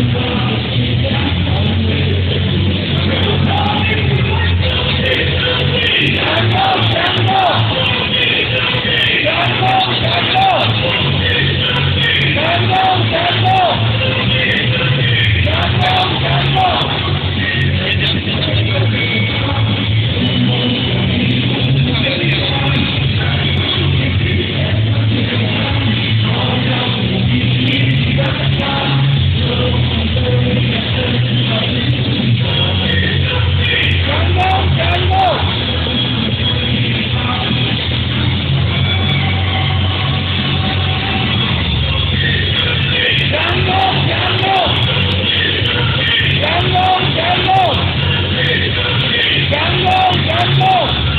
Thank you. Let's go!